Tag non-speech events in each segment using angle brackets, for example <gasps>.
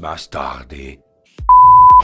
más tarde.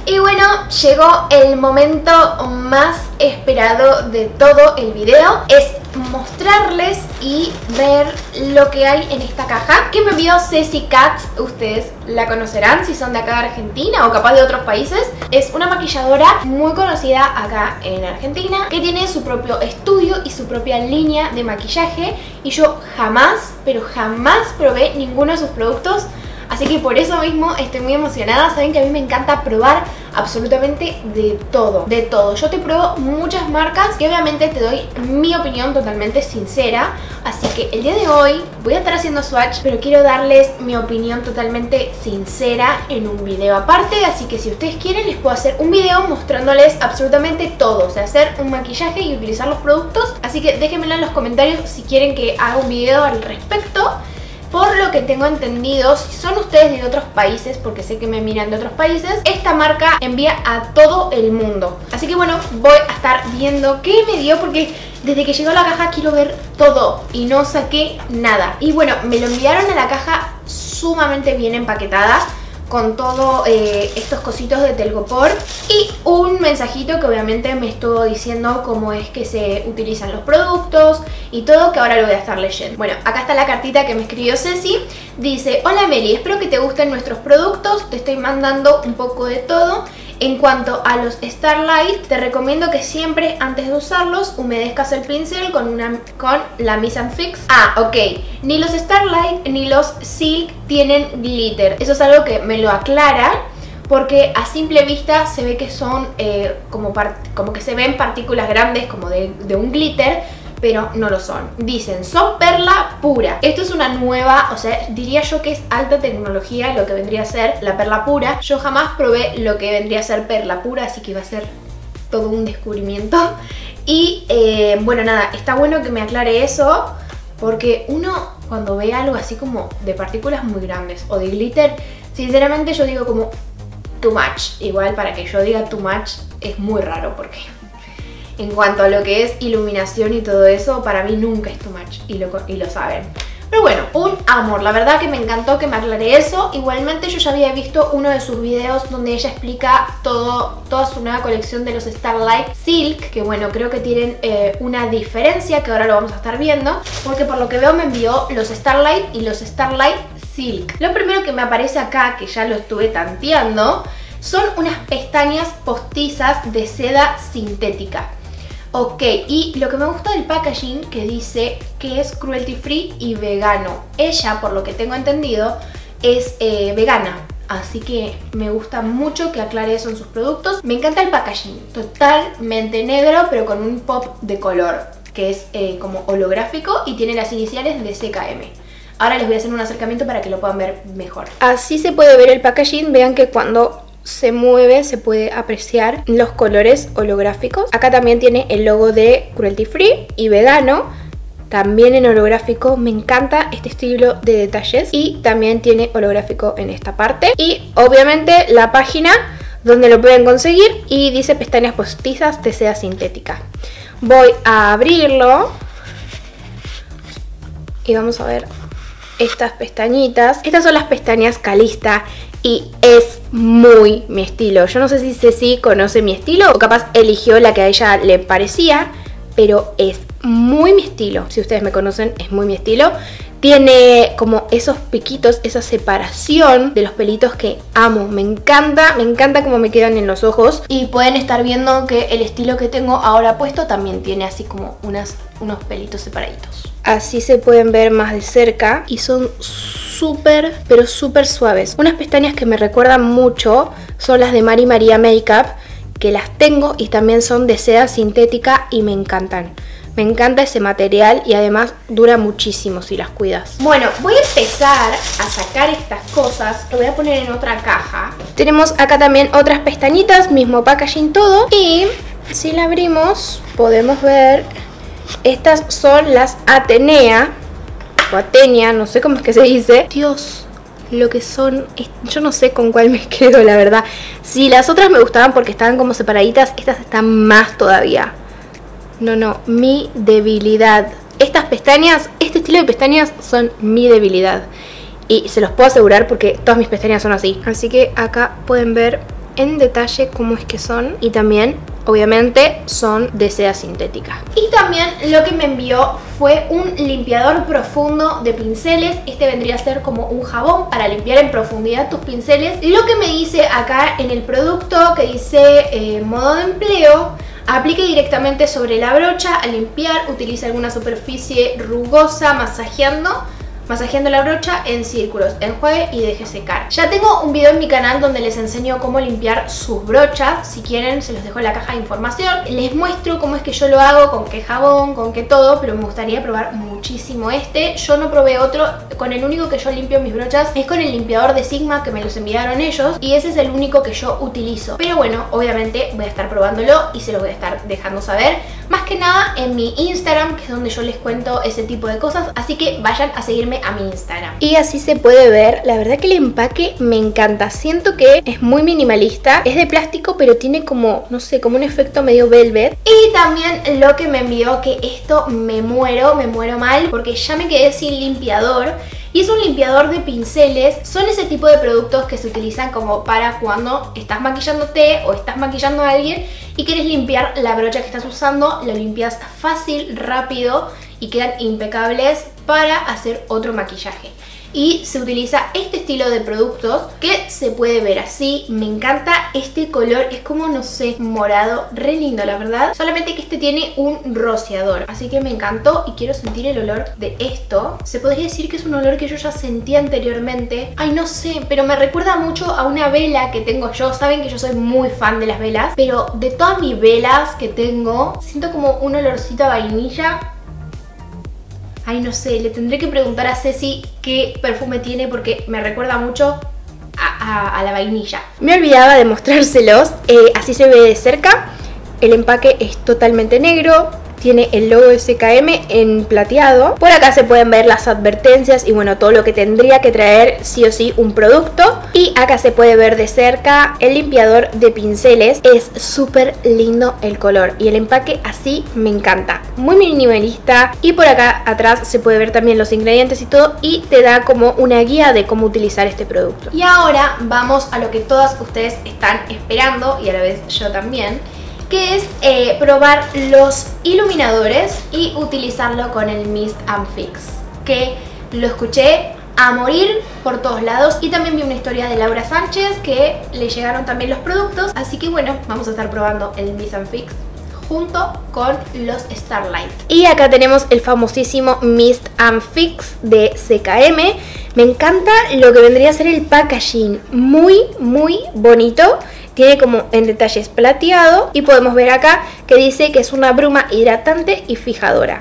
Y bueno, llegó el momento más esperado de todo el video. Es mostrarles y ver lo que hay en esta caja. Que me envió Ceci Katz, ustedes la conocerán si son de acá de Argentina o capaz de otros países. Es una maquilladora muy conocida acá en Argentina Que tiene su propio estudio y su propia línea de maquillaje. Y yo jamás, pero jamás probé ninguno de sus productos Así que por eso mismo estoy muy emocionada. Saben que a mí me encanta probar absolutamente de todo, de todo. Yo te pruebo muchas marcas y obviamente te doy mi opinión totalmente sincera. Así que el día de hoy voy a estar haciendo swatch, pero quiero darles mi opinión totalmente sincera en un video aparte. Así que si ustedes quieren les puedo hacer un video mostrándoles absolutamente todo. O sea, hacer un maquillaje y utilizar los productos. Así que déjenmelo en los comentarios si quieren que haga un video al respecto. Por lo que tengo entendido, si son ustedes de otros países, porque sé que me miran de otros países, esta marca envía a todo el mundo. Así que bueno, voy a estar viendo qué me dio porque desde que llegó la caja quiero ver todo y no saqué nada. Y bueno, me lo enviaron a la caja sumamente bien empaquetada con todos eh, estos cositos de Telgopor y un mensajito que obviamente me estuvo diciendo cómo es que se utilizan los productos y todo que ahora lo voy a estar leyendo. Bueno, acá está la cartita que me escribió Ceci. Dice, hola Meli, espero que te gusten nuestros productos, te estoy mandando un poco de todo en cuanto a los Starlight, te recomiendo que siempre antes de usarlos humedezcas el pincel con, una, con la Miss Fix. Ah, ok. Ni los Starlight ni los Silk tienen glitter. Eso es algo que me lo aclaran porque a simple vista se ve que son eh, como, como que se ven partículas grandes como de, de un glitter pero no lo son. Dicen, son perla pura. Esto es una nueva, o sea, diría yo que es alta tecnología lo que vendría a ser la perla pura. Yo jamás probé lo que vendría a ser perla pura, así que va a ser todo un descubrimiento. Y eh, bueno, nada, está bueno que me aclare eso, porque uno cuando ve algo así como de partículas muy grandes o de glitter, sinceramente yo digo como too much. Igual para que yo diga too much es muy raro porque en cuanto a lo que es iluminación y todo eso, para mí nunca es too much y lo, saben. Pero bueno, un amor, la verdad que me encantó que me aclare eso. Igualmente yo ya había visto uno de sus videos donde ella explica todo, toda su nueva colección de los Starlight Silk Que bueno, creo que tienen eh, una diferencia que ahora lo vamos a estar viendo Porque por lo que veo me envió los Starlight y los Starlight Silk. Lo primero que me aparece acá, que ya lo estuve tanteando Son unas pestañas postizas de seda sintética Ok, y lo que me gusta del packaging que dice que es cruelty free y vegano. Ella, por lo que tengo entendido, es eh, vegana. Así que me gusta mucho que aclare eso en sus productos. Me encanta el packaging, totalmente negro pero con un pop de color que es eh, como holográfico y tiene las iniciales de CKM. Ahora les voy a hacer un acercamiento para que lo puedan ver mejor. Así se puede ver el packaging, vean que cuando se mueve, se puede apreciar los colores holográficos. Acá también tiene el logo de Cruelty Free y vegano. También en holográfico, me encanta este estilo de detalles y también tiene holográfico en esta parte. Y obviamente la página donde lo pueden conseguir y dice pestañas postizas de seda sintética. Voy a abrirlo y vamos a ver estas pestañitas. Estas son las pestañas Calista y es muy mi estilo. Yo no sé si Ceci conoce mi estilo o capaz eligió la que a ella le parecía, pero es muy mi estilo. Si ustedes me conocen, es muy mi estilo. Tiene como esos piquitos, esa separación de los pelitos que amo. Me encanta, me encanta cómo me quedan en los ojos. Y pueden estar viendo que el estilo que tengo ahora puesto también tiene así como unas, unos pelitos separaditos. Así se pueden ver más de cerca y son súper, pero súper suaves. Unas pestañas que me recuerdan mucho son las de Mari María Makeup, que las tengo y también son de seda sintética y me encantan. Me encanta ese material y además dura muchísimo si las cuidas. Bueno, voy a empezar a sacar estas cosas. Lo voy a poner en otra caja. Tenemos acá también otras pestañitas, mismo packaging todo. Y si la abrimos podemos ver... Estas son las Atenea Atenia, no sé cómo es que se dice. Dios, lo que son, yo no sé con cuál me <laughs> quedo, la verdad. Si las otras me gustaban porque estaban como separaditas, estas están más todavía. No, no, mi debilidad. Estas pestañas, este estilo de pestañas son mi debilidad. y se los puedo asegurar porque todas mis pestañas son así. Así que acá pueden ver en detalle cómo es que son y también obviamente son de seda sintética. Y también lo que me envió fue un limpiador profundo de pinceles. Este vendría a ser como un jabón para limpiar en profundidad tus pinceles. Lo que me dice acá en el producto que dice eh, modo de empleo Aplique directamente sobre la brocha al limpiar, utilice alguna superficie rugosa masajeando masajeando la brocha en círculos, enjuague y deje secar. Ya tengo un video en mi canal donde les enseño cómo limpiar sus brochas, si quieren se los dejo en la caja de información. Les muestro cómo es que yo lo hago, con qué jabón, con qué todo, pero me gustaría probar muchísimo este. Yo no probé otro, con el único que yo limpio mis brochas es con el limpiador de Sigma que me los enviaron ellos y ese es el único que yo utilizo. Pero bueno, obviamente voy a estar probándolo y se lo voy a estar dejando saber. Más que nada en mi Instagram, que es donde yo les cuento ese tipo de cosas, así que vayan a seguirme a mi Instagram. Y así se puede ver, la verdad que el empaque me encanta, siento que es muy minimalista, es de plástico pero tiene como, no sé, como un efecto medio velvet. Y también lo que me envió que esto me muero, me muero mal porque ya me quedé sin limpiador y es un limpiador de pinceles. Son ese tipo de productos que se utilizan como para cuando estás maquillándote o estás maquillando a alguien y quieres limpiar la brocha que estás usando, lo limpias fácil, rápido y quedan impecables para hacer otro maquillaje y se utiliza este estilo de productos que se puede ver así. Me encanta este color, es como, no sé, morado, re lindo la verdad. Solamente que este tiene un rociador, así que me encantó y quiero sentir el olor de esto. Se podría decir que es un olor que yo ya sentí anteriormente. Ay, no sé, pero me recuerda mucho a una vela que tengo yo. Saben que yo soy muy fan de las velas, pero de todas mis velas que tengo, siento como un olorcito a vainilla Ay, no sé, le tendré que preguntar a Ceci qué perfume tiene porque me recuerda mucho a, la vainilla. Me olvidaba de mostrárselos, eh, así se ve de cerca. El empaque es totalmente negro, tiene el logo SKM en plateado. Por acá se pueden ver las advertencias y bueno, todo lo que tendría que traer sí o sí un producto. Y acá se puede ver de cerca el limpiador de pinceles. Es súper lindo el color y el empaque así me encanta. Muy minimalista y por acá atrás se puede ver también los ingredientes y todo y te da como una guía de cómo utilizar este producto. Y ahora vamos a lo que todas ustedes están esperando y a la vez yo también que es eh, probar los iluminadores y utilizarlo con el Mist and Fix, que lo escuché a morir por todos lados y también vi una historia de Laura Sánchez que le llegaron también los productos, así que bueno, vamos a estar probando el Mist and Fix junto con los Starlight. Y acá tenemos el famosísimo Mist and Fix de CKM. Me encanta lo que vendría a ser el packaging, muy muy bonito tiene como en detalles plateado y podemos ver acá que dice que es una bruma hidratante y fijadora.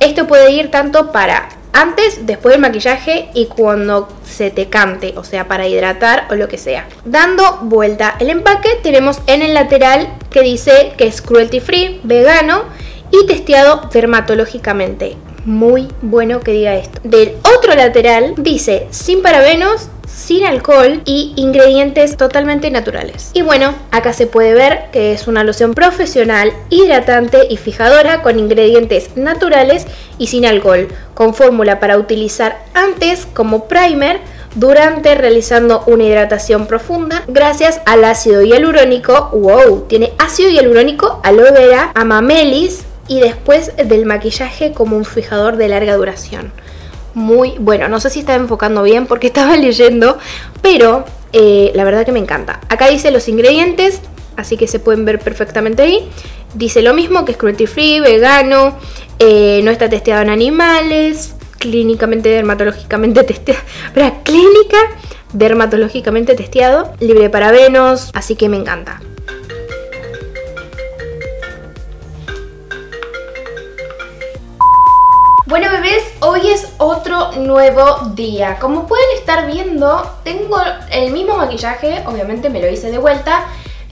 Esto puede ir tanto para antes, después del maquillaje y cuando se te cante, o sea, para hidratar o lo que sea. Dando vuelta el empaque, tenemos en el lateral que dice que es cruelty free, vegano y testeado dermatológicamente. Muy bueno que diga esto. Del otro lateral dice sin parabenos, sin alcohol y ingredientes totalmente naturales. Y bueno, acá se puede ver que es una loción profesional, hidratante y fijadora con ingredientes naturales y sin alcohol, con fórmula para utilizar antes como primer, durante realizando una hidratación profunda gracias al ácido hialurónico, wow, tiene ácido hialurónico, aloe vera, amamelis y después del maquillaje como un fijador de larga duración muy bueno. No sé si estaba enfocando bien porque <laughs> estaba leyendo, pero eh, la verdad que me encanta. Acá dice los ingredientes, así que se pueden ver perfectamente ahí. Dice lo mismo que es cruelty free, vegano, eh, no está testeado en animales, clínicamente, dermatológicamente <laughs> testeado. Clínica, dermatológicamente testeado, libre para venos, así que me encanta. Bueno bebés, hoy es otro nuevo día. Como pueden estar viendo, tengo el mismo maquillaje, obviamente me lo hice de vuelta,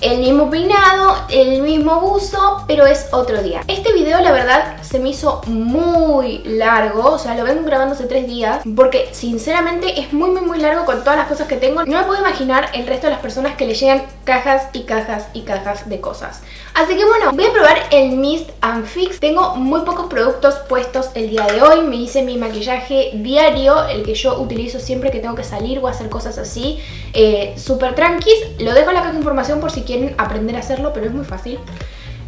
el mismo peinado, el mismo uso, pero es otro día. Este video la verdad se me hizo muy largo, o sea lo vengo grabando hace tres días, porque sinceramente es muy muy muy largo con todas las cosas que tengo. No me puedo imaginar el resto de las personas que le llegan cajas y cajas y cajas de cosas. Así que bueno, voy a probar el Mist and Fix. Tengo muy pocos productos puestos el día de hoy. Me hice mi maquillaje diario, el que yo utilizo siempre que tengo que salir o hacer cosas así. Eh, Súper tranquis. Lo dejo en la caja de información por si quieren aprender a hacerlo, pero es muy fácil.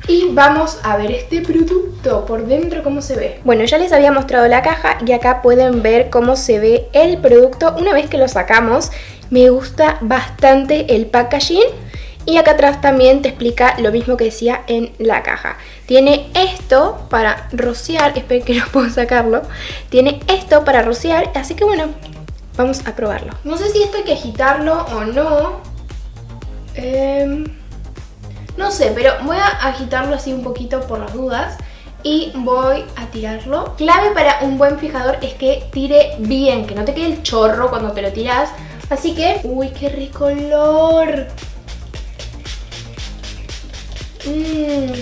Y vamos a ver este producto por dentro cómo se ve. Bueno, ya les había mostrado la caja y acá pueden ver cómo se ve el producto una vez que lo sacamos. Me gusta bastante el packaging y acá atrás también te explica lo mismo que decía en la caja. Tiene esto para rociar, <laughs> espero que no puedo sacarlo. Tiene esto para rociar, así que bueno, vamos a probarlo. No sé si esto hay que agitarlo o no. Em, no sé, pero voy a agitarlo así un poquito por las dudas y voy a tirarlo. Clave para un buen fijador es que tire bien, que no te quede el chorro cuando te lo tiras. Así que, uy, qué rico olor. Mmm,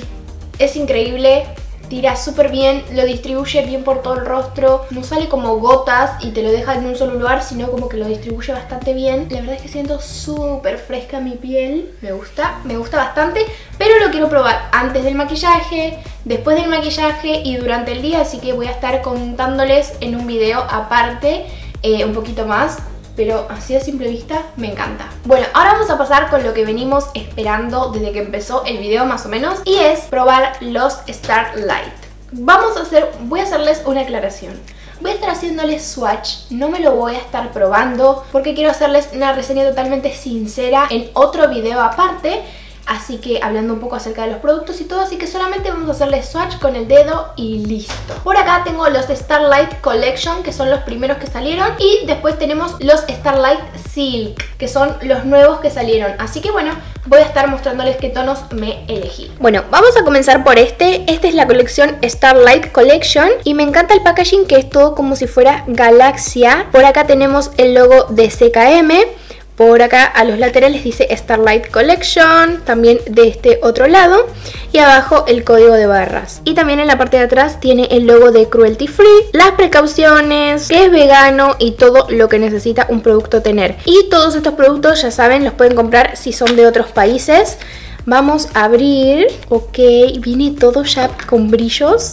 es increíble, tira súper bien, lo distribuye bien por todo el rostro, no sale como gotas y te lo deja en un solo lugar, sino como que lo distribuye bastante bien. La verdad es que siento súper fresca mi piel, me gusta, me gusta bastante, pero lo quiero probar antes del maquillaje, después del maquillaje y durante el día, así que voy a estar contándoles en un video aparte eh, un poquito más pero así a simple vista me encanta. Bueno, ahora vamos a pasar con lo que venimos esperando desde que empezó el video más o menos y es probar los Starlight. Vamos a hacer, voy a hacerles una aclaración. Voy a estar haciéndoles swatch, no me lo voy a estar probando porque quiero hacerles una reseña totalmente sincera en otro video aparte Así que hablando un poco acerca de los productos y todo, así que solamente vamos a hacerle swatch con el dedo y listo. Por acá tengo los Starlight Collection, que son los primeros que salieron. Y después tenemos los Starlight Silk, que son los nuevos que salieron. Así que bueno, voy a estar mostrándoles qué tonos me elegí. Bueno, vamos a comenzar por este. Esta es la colección Starlight Collection. Y me encanta el packaging que es todo como si fuera galaxia. Por acá tenemos el logo de CKM. Por acá a los laterales dice Starlight Collection, también de este otro lado. Y abajo el código de barras. Y también en la parte de atrás tiene el logo de Cruelty Free, las precauciones, que es vegano y todo lo que necesita un producto tener. Y todos estos productos, ya saben, los pueden comprar si son de otros países. Vamos a abrir. Ok, viene todo ya con brillos.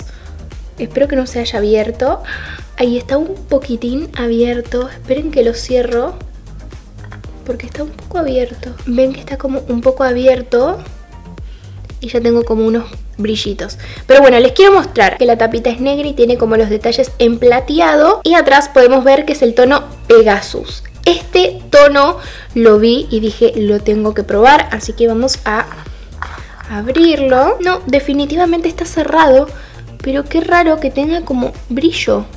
Espero que no se haya abierto. Ahí está un poquitín abierto. Esperen que lo cierro porque está un poco abierto. Ven que está como un poco abierto y ya tengo como unos brillitos. Pero bueno, les quiero mostrar que la tapita es negra y tiene como los detalles en plateado. Y atrás podemos ver que es el tono Pegasus. Este tono lo vi y dije lo tengo que probar, así que vamos a abrirlo. No, definitivamente está cerrado, pero qué raro que tenga como brillo.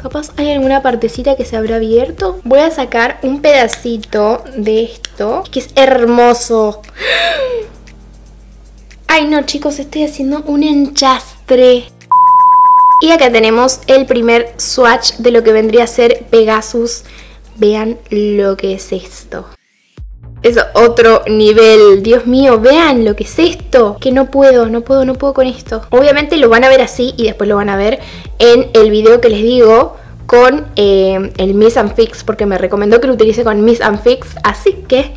Capaz hay alguna partecita que se habrá abierto. Voy a sacar un pedacito de esto, que es hermoso. Ay no chicos, estoy haciendo un enchastre. Y acá tenemos el primer swatch de lo que vendría a ser Pegasus. Vean lo que es esto. Es otro nivel. Dios mío, vean lo que es esto. Que no puedo, no puedo, no puedo con esto. Obviamente lo van a ver así y después lo van a ver en el video que les digo con eh, el Miss and Fix porque me recomendó que lo utilice con Miss and Fix. Así que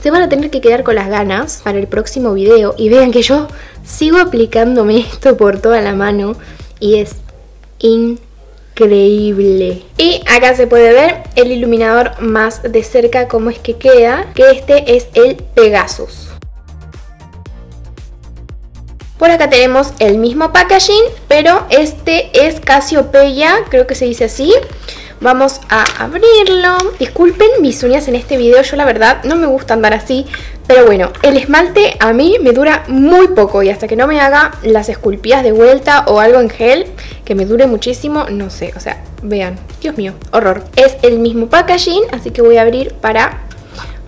se van a tener que quedar con las ganas para el próximo video. Y vean que yo sigo aplicándome <laughs> esto por toda la mano y es increíble increíble. Y acá se puede ver el iluminador más de cerca cómo es que queda, que este es el Pegasus. Por acá tenemos el mismo packaging, pero este es Casiopeia, creo que se dice así. Vamos a abrirlo. Disculpen mis uñas en este video, yo la verdad no me gusta andar así. Pero bueno, el esmalte a mí me dura muy poco y hasta que no me haga las esculpidas de vuelta o algo en gel que me dure muchísimo, no sé, o sea, vean, Dios mío, horror. Es el mismo packaging, así que voy a abrir para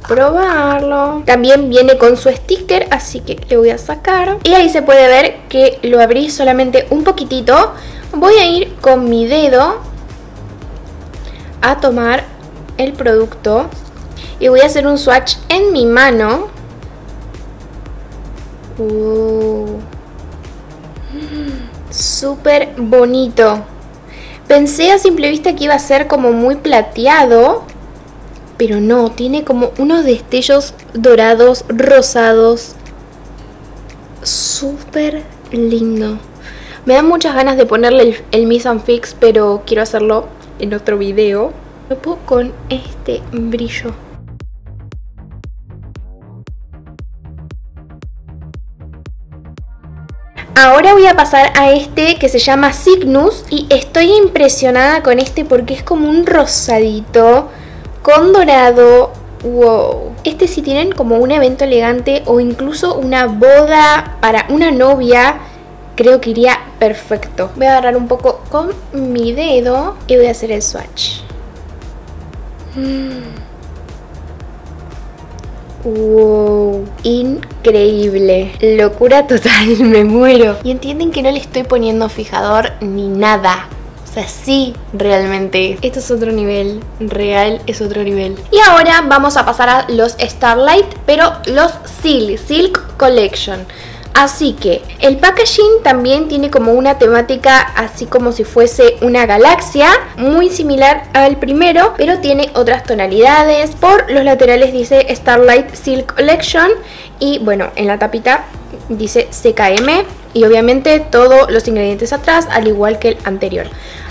probarlo. También viene con su sticker, así que le voy a sacar. Y ahí se puede ver que lo abrí solamente un poquitito. Voy a ir con mi dedo a tomar el producto y voy a hacer un swatch en mi mano Uh. Súper bonito. Pensé a simple vista que iba a ser como muy plateado, pero no, tiene como unos destellos dorados, rosados. Súper lindo. Me dan muchas ganas de ponerle el, el Miss and Fix, pero quiero hacerlo en otro video. Lo pongo con este brillo. Ahora voy a pasar a este que se llama Cygnus y estoy impresionada con este porque es como un rosadito con dorado. Wow. Este si tienen como un evento elegante o incluso una boda para una novia, creo que iría perfecto. Voy a agarrar un poco con mi dedo y voy a hacer el swatch. Mm. Wow, increíble. Locura total, <laughs> me muero. Y entienden que no le estoy poniendo fijador ni nada. O sea, sí, realmente. Esto es otro nivel. Real es otro nivel. Y ahora vamos a pasar a los Starlight, pero los Silk, Silk Collection. Así que el packaging también tiene como una temática así como si fuese una galaxia, muy similar al primero, pero tiene otras tonalidades. Por los laterales dice Starlight Silk Collection y bueno, en la tapita dice CKM y obviamente todos los ingredientes atrás, al igual que el anterior.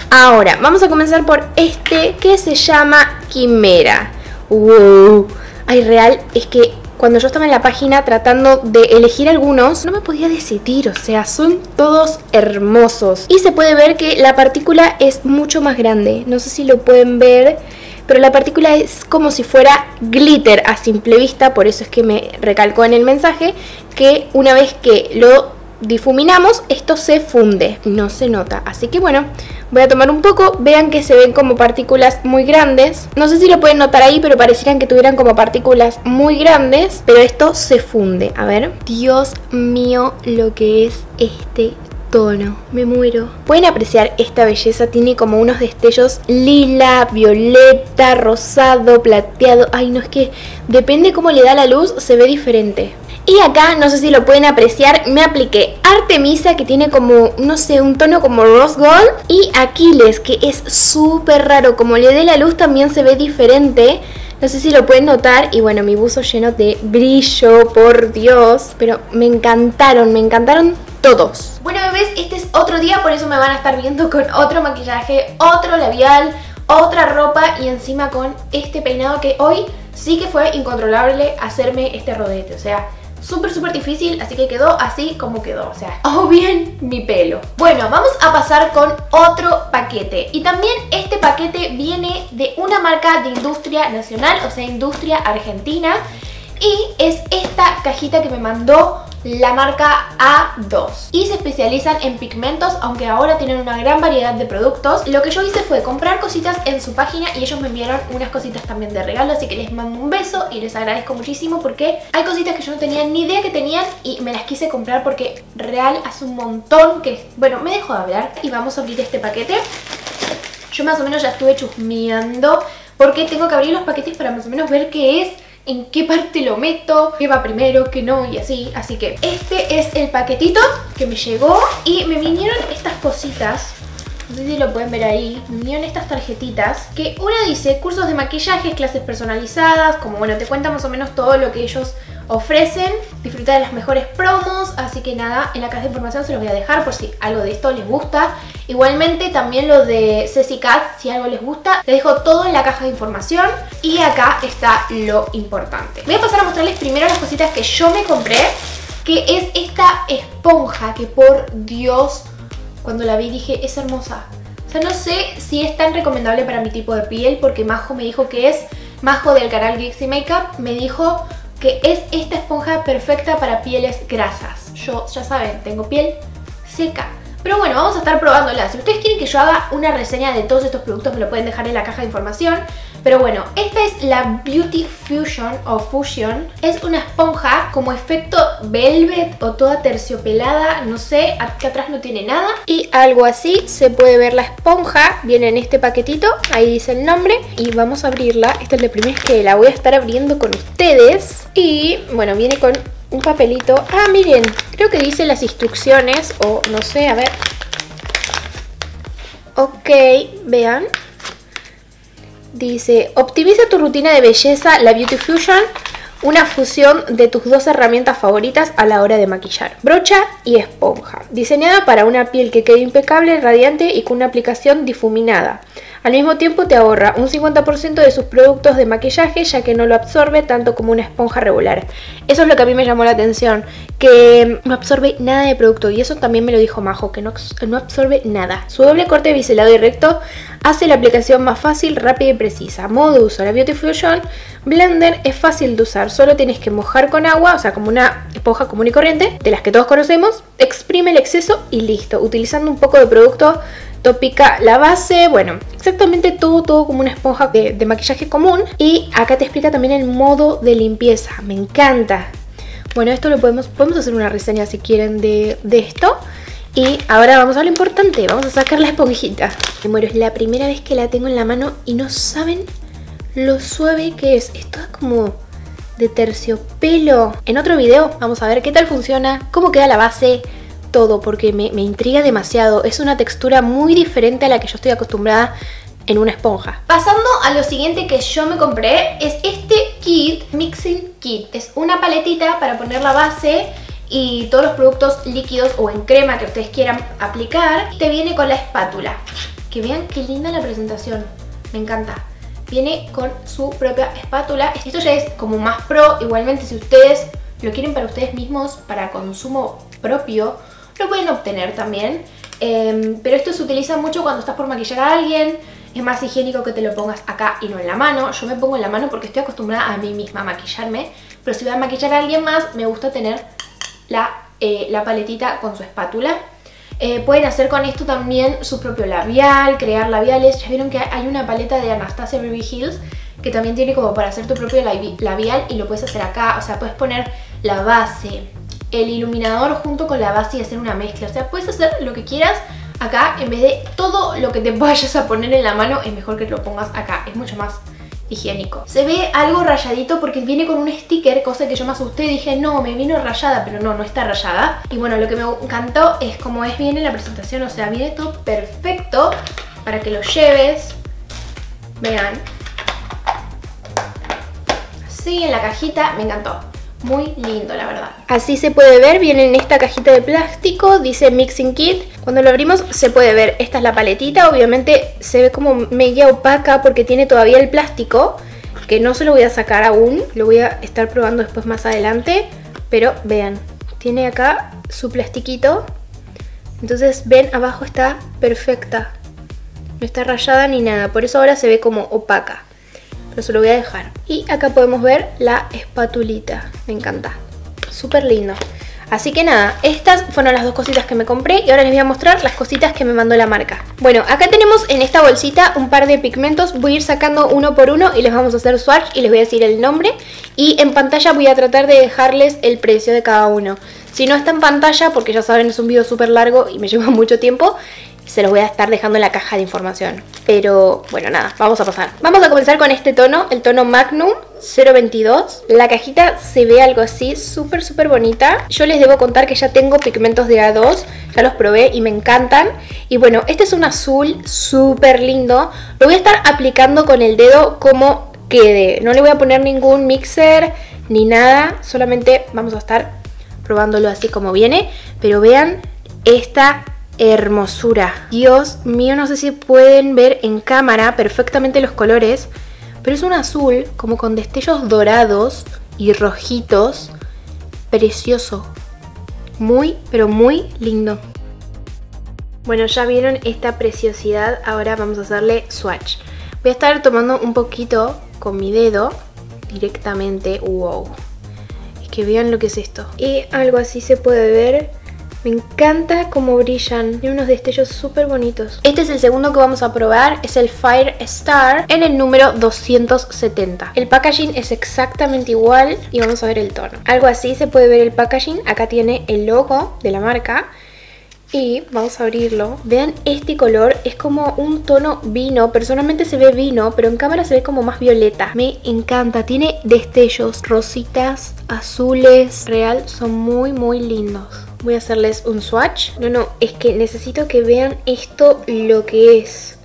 Ahora, vamos a comenzar por este que se llama Quimera. ¡Wow! Ay, real, es que cuando yo estaba en la página tratando de elegir algunos, no me podía decidir, o sea, son todos hermosos. Y se puede ver que la partícula es mucho más grande, no sé si lo pueden ver, pero la partícula es como si fuera glitter a simple vista, por eso es que me recalcó en el mensaje que una vez que lo difuminamos, esto se funde, no se nota. Así que bueno, voy a tomar un poco, vean que se ven como partículas muy grandes. No sé si lo pueden notar ahí, pero parecieran que tuvieran como partículas muy grandes, pero esto se funde. A ver, Dios mío, lo que es este tono, me muero. Pueden apreciar esta belleza, tiene como unos destellos lila, violeta, rosado, plateado. Ay, no es que depende cómo le da la luz, se ve diferente. Y acá, no sé si lo pueden apreciar, me apliqué Artemisa que tiene como, no sé, un tono como rose gold. Y Aquiles que es súper raro, como le dé la luz también se ve diferente. No sé si lo pueden notar y bueno, mi buzo lleno de brillo, por Dios. Pero me encantaron, me encantaron todos. Bueno bebés, este es otro día, por eso me van a estar viendo con otro maquillaje, otro labial, otra ropa y encima con este peinado que hoy sí que fue incontrolable hacerme este rodete. O sea, súper súper difícil, así que quedó así como quedó, o sea, o bien mi pelo. Bueno, vamos a pasar con otro paquete y también este paquete viene de una marca de industria nacional, o sea, industria argentina y es esta cajita que me mandó la marca A2 y se especializan en pigmentos aunque ahora tienen una gran variedad de productos. Lo que yo hice fue comprar cositas en su página y ellos me enviaron unas cositas también de regalo así que les mando un beso y les agradezco muchísimo porque hay cositas que yo no tenía ni idea que tenían y me las quise comprar porque real hace un montón que bueno me dejo de hablar y vamos a abrir este paquete. Yo más o menos ya estuve chusmeando porque tengo que abrir los paquetes para más o menos ver qué es en qué parte lo meto, qué va primero, qué no y así. Así que este es el paquetito que me llegó y me vinieron estas cositas no sé si lo pueden ver ahí, vinieron estas tarjetitas que una dice cursos de maquillaje, clases personalizadas, como bueno, te cuenta más o menos todo lo que ellos ofrecen, disfrutar de las mejores promos, así que nada, en la caja de información se los voy a dejar por si algo de esto les gusta. Igualmente también lo de Ceci Cat, si algo les gusta, les dejo todo en la caja de información y acá está lo importante. Voy a pasar a mostrarles primero las cositas que yo me compré, que es esta esponja que por Dios, cuando la vi dije, es hermosa. O sea, no sé si es tan recomendable para mi tipo de piel porque Majo me dijo que es, Majo del canal Geeksy Makeup me dijo que es esta esponja perfecta para pieles grasas. Yo, ya saben, tengo piel seca. Pero bueno, vamos a estar probándola. Si ustedes quieren que yo haga una reseña de todos estos productos, me lo pueden dejar en la caja de información. Pero bueno, esta es la Beauty Fusion o Fusion. Es una esponja como efecto velvet o toda terciopelada, no sé, aquí atrás no tiene nada. Y algo así, se puede ver la esponja, viene en este paquetito, ahí dice el nombre. Y vamos a abrirla, esta es la primera vez que la voy a estar abriendo con ustedes. Y bueno, viene con un papelito. Ah, miren, creo que dice las instrucciones o no sé, a ver. Ok, vean. Dice, optimiza tu rutina de belleza, la Beauty Fusion, una fusión de tus dos herramientas favoritas a la hora de maquillar, brocha y esponja, diseñada para una piel que quede impecable, radiante y con una aplicación difuminada. Al mismo tiempo te ahorra un 50% de sus productos de maquillaje ya que no lo absorbe tanto como una esponja regular. Eso es lo que a mí me llamó la atención, que no absorbe nada de producto y eso también me lo dijo Majo, que no, no absorbe nada. Su doble corte biselado y recto hace la aplicación más fácil, rápida y precisa. Modo de uso, la Beauty Fusion Blender es fácil de usar, solo tienes que mojar con agua, o sea como una esponja común y corriente, de las que todos conocemos, exprime el exceso y listo, utilizando un poco de producto tópica la base, bueno, exactamente todo, todo como una esponja de, maquillaje común. Y acá te explica también el modo de limpieza, me encanta. Bueno, esto lo podemos, podemos hacer una reseña si quieren de, de esto. Y ahora vamos a lo importante, vamos a sacar la esponjita. Bueno, es la primera vez que la tengo en la mano y no saben lo suave que es. Esto es como de terciopelo. En otro video vamos a ver qué tal funciona, cómo queda la base, todo porque me, intriga demasiado. Es una textura muy diferente a la que yo estoy acostumbrada en una esponja. Pasando a lo siguiente que yo me compré es este kit, Mixing Kit. Es una paletita para poner la base y todos los productos líquidos o en crema que ustedes quieran aplicar. Te viene con la espátula. Que vean qué linda la presentación. Me encanta. Viene con su propia espátula. Esto ya es como más pro. Igualmente si ustedes lo quieren para ustedes mismos, para consumo propio, lo pueden obtener también. Em, pero esto se utiliza mucho cuando estás por maquillar a alguien. Es más higiénico que te lo pongas acá y no en la mano. Yo me pongo en la mano porque estoy acostumbrada a mí misma a maquillarme. Pero si voy a maquillar a alguien más, me gusta tener la, eh, la paletita con su espátula. Eh, pueden hacer con esto también su propio labial, crear labiales. Ya vieron que hay una paleta de Anastasia Baby Hills que también tiene como para hacer tu propio labial y lo puedes hacer acá. O sea, puedes poner la base, el iluminador junto con la base y hacer una mezcla. O sea, puedes hacer lo que quieras acá en vez de todo lo que te <laughs> vayas a poner en la mano, es mejor que te lo pongas acá. Es mucho más higiénico. Se ve algo rayadito porque viene con un sticker, cosa que yo me asusté y dije, no, me vino rayada, pero no, no está rayada. Y bueno, lo que me encantó es como es bien en la presentación, o sea, viene todo perfecto para que lo lleves. Vean. Así en la cajita, me encantó. Muy lindo, la verdad. Así se puede ver, viene en esta cajita de plástico, dice Mixing Kit. Cuando lo abrimos se puede ver, esta es la paletita, obviamente se ve como media opaca porque tiene todavía el plástico, que no se lo voy a sacar aún, lo voy a estar probando después más adelante. Pero vean, tiene acá su plastiquito, entonces ven, abajo está perfecta, no está rayada ni nada, por eso ahora se ve como opaca se lo voy a dejar. Y acá podemos ver la espatulita, me encanta, súper lindo. Así que nada, estas fueron las dos cositas que me compré y ahora les voy a mostrar las cositas que me mandó la marca. Bueno, acá tenemos en esta bolsita un par de pigmentos, voy a ir sacando uno por uno y les vamos a hacer swatch y les voy a decir el nombre. Y en pantalla voy a tratar de dejarles el precio de cada uno. Si no está en pantalla, porque ya saben es un video súper largo y me <laughs> lleva mucho tiempo, se los voy a estar dejando en la caja de información. Pero bueno, nada, vamos a pasar. Vamos a comenzar con este tono, el tono Magnum 022. La cajita se ve algo así, súper súper bonita. Yo les debo contar que ya tengo pigmentos de A2, ya los probé y me encantan. Y bueno, este es un azul súper lindo. Lo voy a estar aplicando con el dedo como quede. No le voy a poner ningún mixer ni nada, solamente vamos a estar probándolo así como viene. Pero vean esta hermosura. Dios mío, no sé si pueden ver en cámara perfectamente los colores, pero es un azul como con destellos dorados y rojitos. Precioso. Muy, pero muy lindo. Bueno, ya vieron esta preciosidad, ahora vamos a hacerle swatch. Voy a estar tomando un poquito con mi dedo directamente. ¡Wow! Es que vean lo que es esto. Y algo así se puede ver me encanta cómo brillan, tiene unos destellos súper bonitos. Este es el segundo que vamos a probar, es el Fire Star en el número 270. El packaging es exactamente igual y vamos a ver el tono. Algo así se puede ver el packaging, acá tiene el logo de la marca Y vamos a abrirlo. Vean este color, es como un tono vino. Personalmente se ve vino, pero en cámara se ve como más violeta. Me encanta, tiene destellos, rositas, azules. Real, son muy muy lindos. Voy a hacerles un swatch. No, no, es que necesito que vean esto lo que es.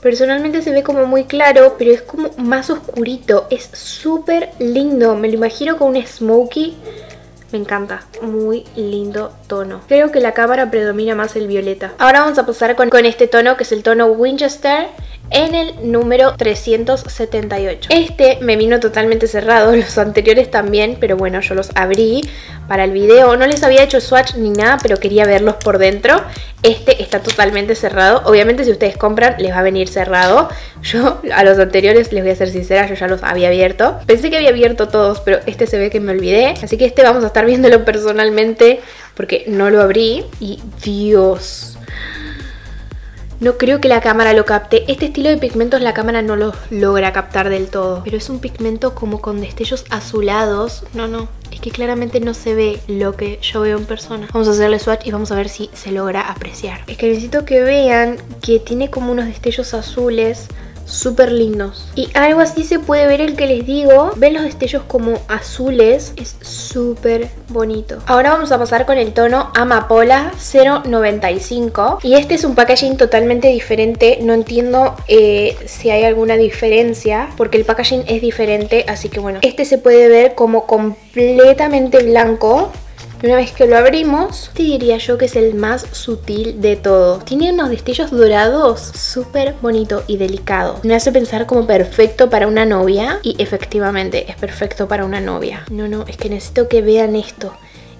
Personalmente se ve como muy claro, pero es como más oscurito. Es súper lindo. Me lo imagino con un smokey me encanta, muy lindo tono. Creo que la cámara predomina más el violeta. Ahora vamos a pasar con, con este tono que es el tono Winchester en el número 378. Este me vino totalmente cerrado, <laughs> los anteriores también, pero bueno, yo los abrí para el video. No les había hecho swatch ni nada, pero quería verlos por dentro. Este está totalmente cerrado. Obviamente si ustedes compran les va a venir cerrado. <laughs> Yo a los anteriores, les voy a ser sincera, yo ya los había abierto. Pensé que había abierto todos, pero este se ve que me olvidé. Así que este vamos a estar <laughs> viéndolo personalmente porque no lo abrí. Y Dios... No creo que la cámara lo capte. Este estilo de pigmentos la cámara no lo logra captar del todo. Pero es un pigmento como con destellos azulados. No, no. Es que claramente no se ve lo que yo veo en persona. Vamos a hacerle swatch y vamos a ver si se logra apreciar. Es que necesito que vean que tiene como unos destellos azules súper lindos. Y algo así se puede ver el que les digo. Ven los destellos como azules. Es súper bonito. Ahora vamos a pasar con el tono Amapola 095. Y este es un packaging totalmente diferente. No entiendo eh, si hay alguna diferencia. Porque el packaging es diferente. Así que bueno, este se puede ver como completamente blanco una vez que lo abrimos, te diría yo que es el más sutil de todo. Tiene unos destellos dorados súper bonito y delicado. Me hace pensar como perfecto para una novia y efectivamente es perfecto para una novia. No, no, es que necesito que vean esto.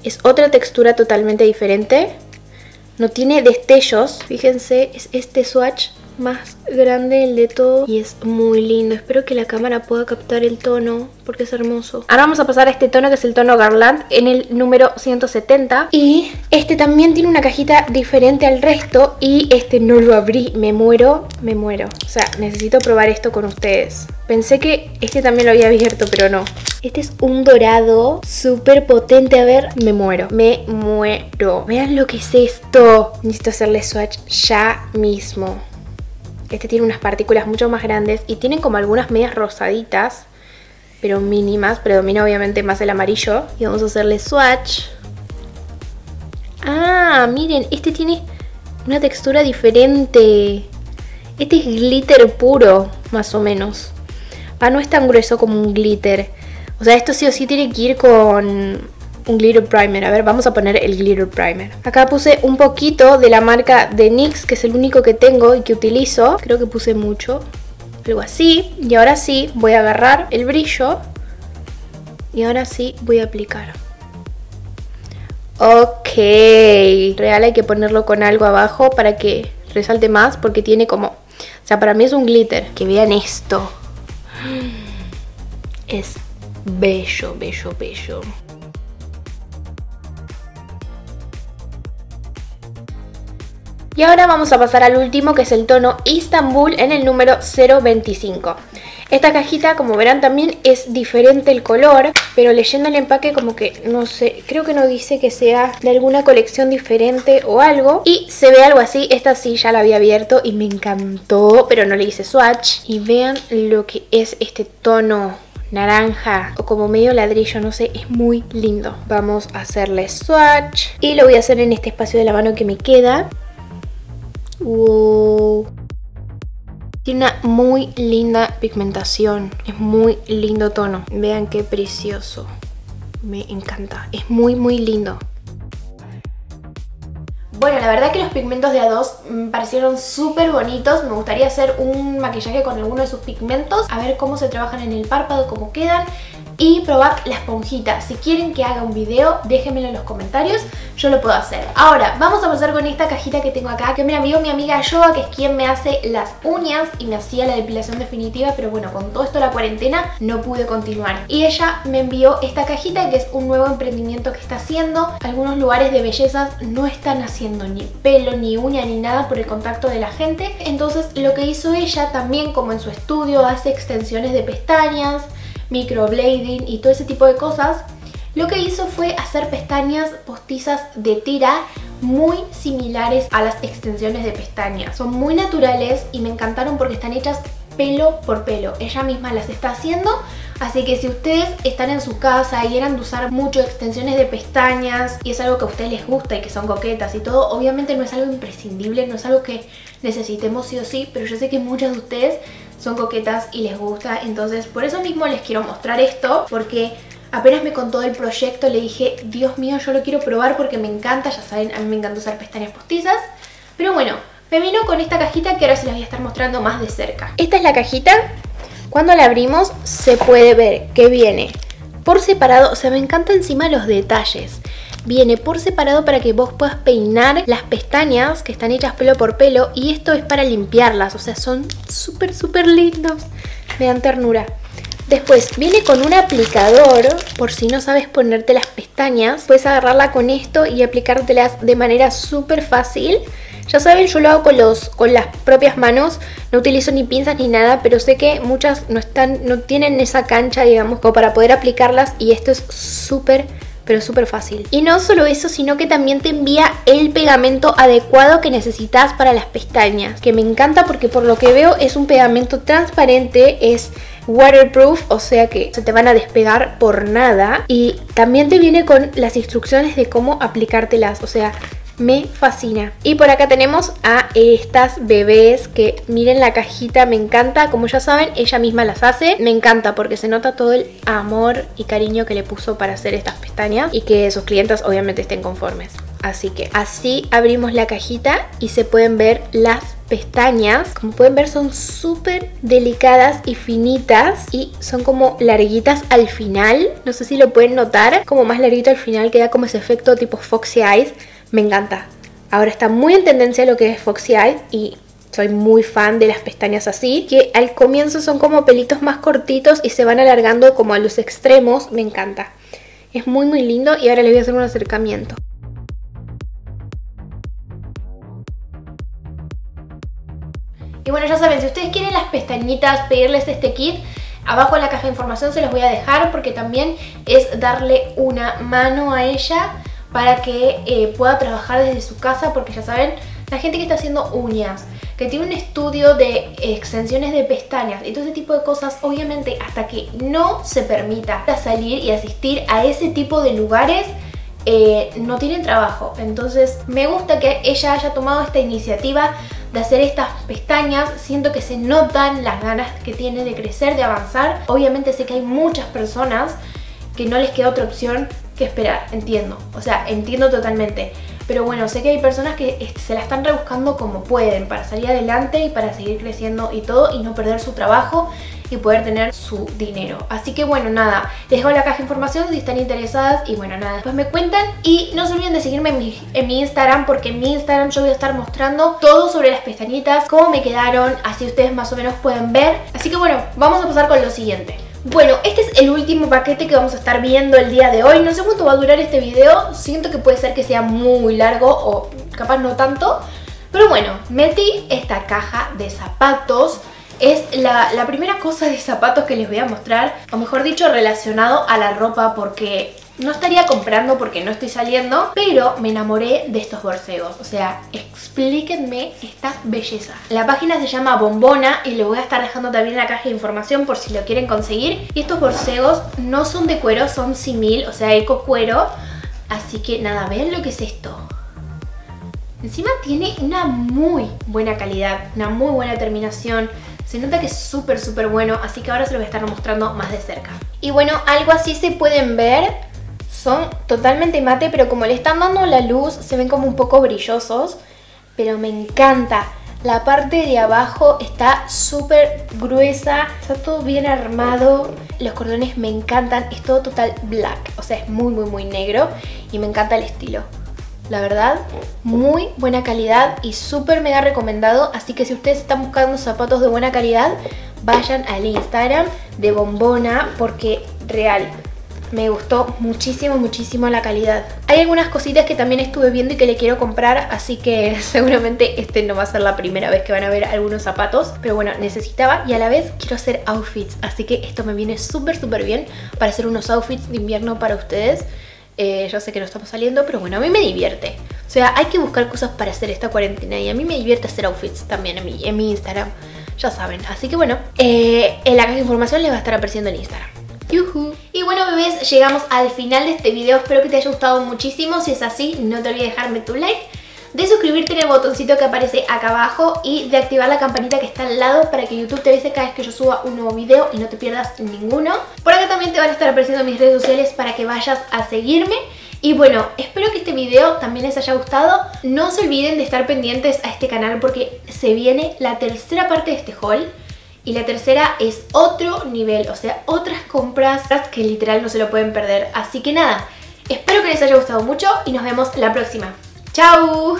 Es otra textura totalmente diferente. No tiene destellos. Fíjense, es este swatch más grande el de todo y es muy lindo. Espero que la cámara pueda captar el tono porque es hermoso. Ahora vamos a pasar a este tono que es el tono Garland en el número 170 y este también tiene una cajita diferente al resto y este no lo abrí. Me muero, me muero. O sea, necesito probar esto con ustedes. Pensé que este también lo había abierto, pero no. Este es un dorado súper potente. A ver, me muero. Me muero. Vean lo que es esto. Necesito hacerle swatch ya mismo. Este tiene unas partículas mucho más grandes y tienen como algunas medias rosaditas, pero mínimas. Predomina obviamente más el amarillo. Y vamos a hacerle swatch. Ah, miren, este tiene una textura diferente. Este es glitter puro, más o menos. Ah, no es tan grueso como un glitter. O sea, esto sí o sí tiene que ir con un glitter primer. A ver, vamos a poner el glitter primer. Acá puse un poquito de la marca de NYX, que es el único que tengo y que utilizo. Creo que puse mucho. Algo así. Y ahora sí voy a agarrar el brillo. Y ahora sí voy a aplicar. Ok. Real hay que ponerlo con algo abajo para que resalte más porque tiene como... O sea, para mí es un glitter. Que vean esto. <gasps> Es bello, bello, bello. Y ahora vamos a pasar al último que es el tono Istanbul en el número 025. Esta cajita, como verán, también es diferente el color, pero leyendo el empaque como que, no sé, creo que no dice que sea de alguna colección diferente o algo. Y se ve algo así, esta sí ya la había abierto y me encantó, pero no le hice swatch. Y vean lo que es este tono naranja o como medio ladrillo, no sé, es muy lindo. Vamos a hacerle swatch y lo voy a hacer en este espacio de la mano que me queda. Tiene una muy linda pigmentación. Es muy lindo tono. Vean qué precioso. Me encanta. Es muy, muy lindo. Bueno, la verdad que los pigmentos de A2 me parecieron súper bonitos. Me gustaría hacer un maquillaje con alguno de sus pigmentos. A ver cómo se trabajan en el párpado, cómo quedan y probar la esponjita. Si quieren que haga un video, déjenmelo en los comentarios, yo lo puedo hacer. Ahora, vamos a pasar con esta cajita que tengo acá, que me envió mi amiga Yoa, que es quien me hace las uñas y me hacía la depilación definitiva, pero bueno, con todo esto la cuarentena no pude continuar. Y ella me envió esta cajita, que es un nuevo emprendimiento que está haciendo. Algunos lugares de bellezas no están haciendo ni pelo, ni uña, ni nada por el contacto de la gente. Entonces, lo que hizo ella también, como en su estudio, hace extensiones de pestañas, microblading y todo ese tipo de cosas, lo que hizo fue hacer pestañas postizas de tira muy similares a las extensiones de pestañas. Son muy naturales y me encantaron porque están hechas pelo por pelo. Ella misma las está haciendo, así que si ustedes están en su casa y eran de usar mucho extensiones de pestañas y es algo que a ustedes les gusta y que son coquetas y todo, obviamente no es algo imprescindible, no es algo que necesitemos sí o sí, pero yo sé que muchas de ustedes son coquetas y les gusta, entonces por eso mismo les quiero mostrar esto, porque apenas me contó del proyecto le dije, Dios mío, yo lo quiero probar porque me encanta, ya saben, a mí me encanta usar pestañas postizas, pero bueno, me vino con esta cajita que ahora se las voy a estar mostrando más de cerca. Esta es la cajita. Cuando la abrimos se puede ver que viene por separado. O sea, me encanta encima los detalles. Viene por separado para que vos puedas peinar las pestañas que están hechas pelo por pelo. Y esto es para limpiarlas. O sea, son súper, súper lindos. Me dan ternura. Después viene con un aplicador, por si no sabes ponerte las pestañas, puedes agarrarla con esto y aplicártelas de manera súper fácil. Ya saben, yo lo hago con, los, con las propias manos, no utilizo ni pinzas ni nada, pero sé que muchas no, están, no tienen esa cancha, digamos, como para poder aplicarlas y esto es súper pero súper fácil. Y no solo eso, sino que también te envía el pegamento adecuado que necesitas para las pestañas, que me encanta porque por lo que veo es un pegamento transparente, es waterproof, o sea que se te van a despegar por nada. Y también te viene con las instrucciones de cómo aplicártelas, o sea, me fascina. Y por acá tenemos a estas bebés que miren la cajita, me encanta. Como ya saben, ella misma las hace. Me encanta porque se nota todo el amor y cariño que le puso para hacer estas pestañas y que sus clientes obviamente estén conformes. Así que así abrimos la cajita y se pueden ver las pestañas. Como pueden ver son súper delicadas y finitas y son como larguitas al final. No sé si lo pueden notar, como más larguito al final queda como ese efecto tipo Foxy Eyes me encanta. Ahora está muy en tendencia lo que es Foxy Eye y soy muy fan de las pestañas así, que al comienzo son como pelitos más cortitos y se van alargando como a los extremos, me encanta. Es muy muy lindo y ahora les voy a hacer un acercamiento. Y bueno, ya saben, si ustedes quieren las pestañitas, pedirles este kit, abajo en la caja de información se los voy a dejar porque también es darle una mano a ella para que eh, pueda trabajar desde su casa porque ya saben, la gente que está haciendo uñas, que tiene un estudio de extensiones de pestañas y todo ese tipo de cosas, obviamente hasta que no se permita salir y asistir a ese tipo de lugares, eh, no tienen trabajo. Entonces me gusta que ella haya tomado esta iniciativa de hacer estas pestañas. Siento que se notan las ganas que tiene de crecer, de avanzar. Obviamente sé que hay muchas personas que no les queda otra opción que esperar, entiendo. O sea, entiendo totalmente. Pero bueno, sé que hay personas que se la están rebuscando como pueden para salir adelante y para seguir creciendo y todo y no perder su trabajo y poder tener su dinero. Así que bueno, nada, les dejo la caja de información si están interesadas y bueno, nada, después me cuentan y no se olviden de seguirme en mi, en mi Instagram porque en mi Instagram yo voy a estar mostrando todo sobre las pestañitas, cómo me quedaron, así ustedes más o menos pueden ver. Así que bueno, vamos a pasar con lo siguiente. Bueno, este es el último paquete que vamos a estar viendo el día de hoy. No sé cuánto va a durar este video. Siento que puede ser que sea muy largo o capaz no tanto. Pero bueno, metí esta caja de zapatos. Es la, la primera cosa de zapatos que les voy a mostrar. O mejor dicho, relacionado a la ropa porque no estaría comprando porque no estoy saliendo, pero me enamoré de estos borcegos. O sea, explíquenme esta belleza. La página se llama Bombona y le voy a estar dejando también en la caja de información por si lo quieren conseguir. Y estos borcegos no son de cuero, son simil, o sea, eco cuero. Así que nada, vean lo que es esto. Encima tiene una muy buena calidad, una muy buena terminación. Se nota que es súper, súper bueno, así que ahora se lo voy a estar mostrando más de cerca. Y bueno, algo así se pueden ver son totalmente mate, pero como le están dando la luz, se ven como un poco brillosos. Pero me encanta. La parte de abajo está súper gruesa, está todo bien armado. Los cordones me encantan, es todo total black, o sea, es muy, muy, muy negro. Y me encanta el estilo. La verdad, muy buena calidad y súper mega recomendado. Así que si ustedes están buscando zapatos de buena calidad, vayan al Instagram de Bombona porque real, me gustó muchísimo, muchísimo la calidad. Hay algunas cositas que también estuve viendo y que le quiero comprar, así que <laughs> seguramente este no va a ser la primera vez que van a ver algunos zapatos. Pero bueno, necesitaba y a la vez quiero hacer outfits, así que esto me viene súper, súper bien para hacer unos outfits de invierno para ustedes. Eh, yo sé que no estamos saliendo, pero bueno, a mí me divierte. O sea, hay que buscar cosas para hacer esta cuarentena y a mí me divierte hacer outfits también en mi, en mi Instagram. Ya saben, así que bueno, eh, en la caja de información les va a estar apareciendo el Instagram. Y bueno bebés, llegamos al final de este video, espero que te haya gustado muchísimo, si es así no te olvides dejarme tu like, de suscribirte en el botoncito que aparece acá abajo y de activar la campanita que está al lado para que YouTube te avise cada vez que yo suba un nuevo video y no te pierdas ninguno. Por acá también te van a estar apareciendo mis redes sociales para que vayas a seguirme. Y bueno, espero que este video también les haya gustado. No se olviden de estar pendientes a este canal porque se viene la tercera parte de este haul. Y la tercera es otro nivel, o sea, otras compras que literal no se lo pueden perder. Así que nada, espero que les haya gustado mucho y nos vemos la próxima. ¡Chao!